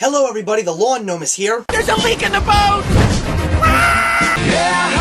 Hello everybody, the Lawn Gnome is here. There's a leak in the boat! Ah! Yeah,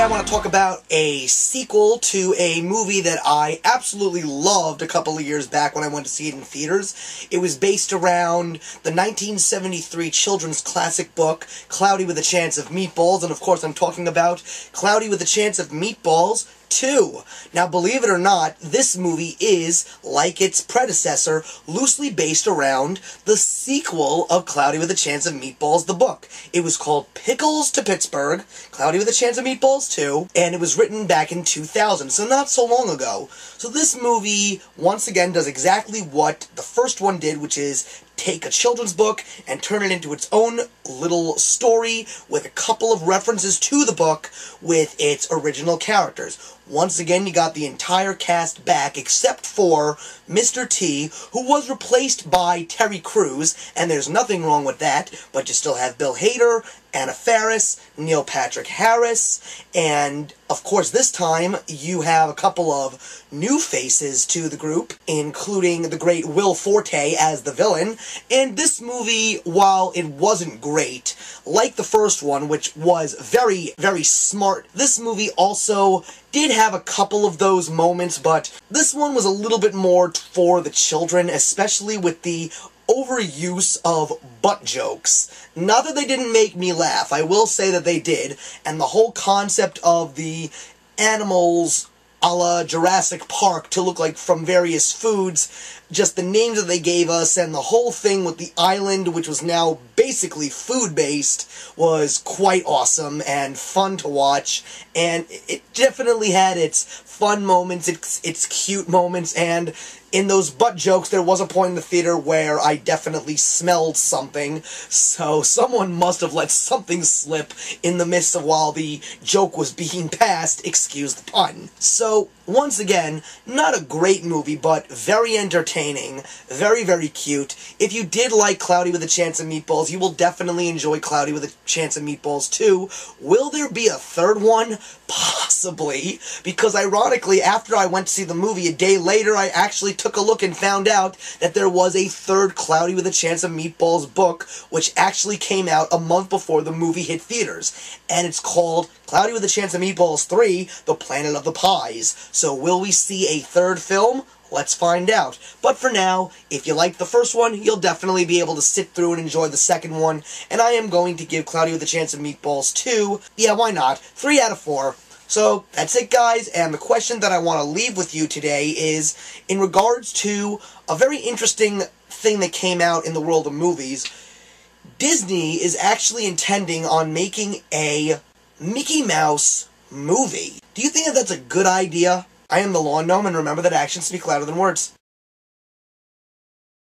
today I want to talk about a sequel to a movie that I absolutely loved a couple of years back when I went to see it in theaters. It was based around the 1973 children's classic book, Cloudy with a Chance of Meatballs, and of course I'm talking about Cloudy with a Chance of Meatballs 2. Now, believe it or not, this movie is, like its predecessor, loosely based around the sequel of Cloudy with a Chance of Meatballs, the book. It was called Pickles to Pittsburgh, Cloudy with a Chance of Meatballs 2, and it was written back in 2000, so not so long ago. So this movie, once again, does exactly what the first one did, which is take a children's book and turn it into its own little story with a couple of references to the book with its original characters. Once again, you got the entire cast back except for Mr. T, who was replaced by Terry Crews, and there's nothing wrong with that, but you still have Bill Hader, Anna Faris, Neil Patrick Harris, and of course, this time you have a couple of new faces to the group, including the great Will Forte as the villain. And this movie, while it wasn't great, like the first one, which was very, very smart, this movie also did have a couple of those moments, but this one was a little bit more for the children, especially with the overuse of butt jokes. Not that they didn't make me laugh, I will say that they did, and the whole concept of the animals a la Jurassic Park to look like from various foods, just the names that they gave us, and the whole thing with the island, which was now basically food based, was quite awesome and fun to watch. And it definitely had its fun moments, its, its cute moments, and in those butt jokes, there was a point in the theater where I definitely smelled something, so someone must have let something slip in the midst of while the joke was being passed, excuse the pun. So, once again, not a great movie, but very entertaining, very, very cute. If you did like Cloudy with a Chance of Meatballs, you will definitely enjoy Cloudy with a Chance of Meatballs 2. Will there be a third one? Possibly, because ironically, after I went to see the movie, a day later, I actually took a look and found out that there was a third Cloudy with a Chance of Meatballs book, which actually came out a month before the movie hit theaters. And it's called Cloudy with a Chance of Meatballs 3, The Planet of the Pies. So will we see a third film? Let's find out. But for now, if you like the first one, you'll definitely be able to sit through and enjoy the second one. And I am going to give Cloudy with a Chance of Meatballs 2, yeah, why not, 3 out of 4. So that's it, guys. And the question that I want to leave with you today is in regards to a very interesting thing that came out in the world of movies. Disney is actually intending on making a Mickey Mouse movie. Do you think that that's a good idea? I am the Lawn Gnome, and remember that actions speak louder than words.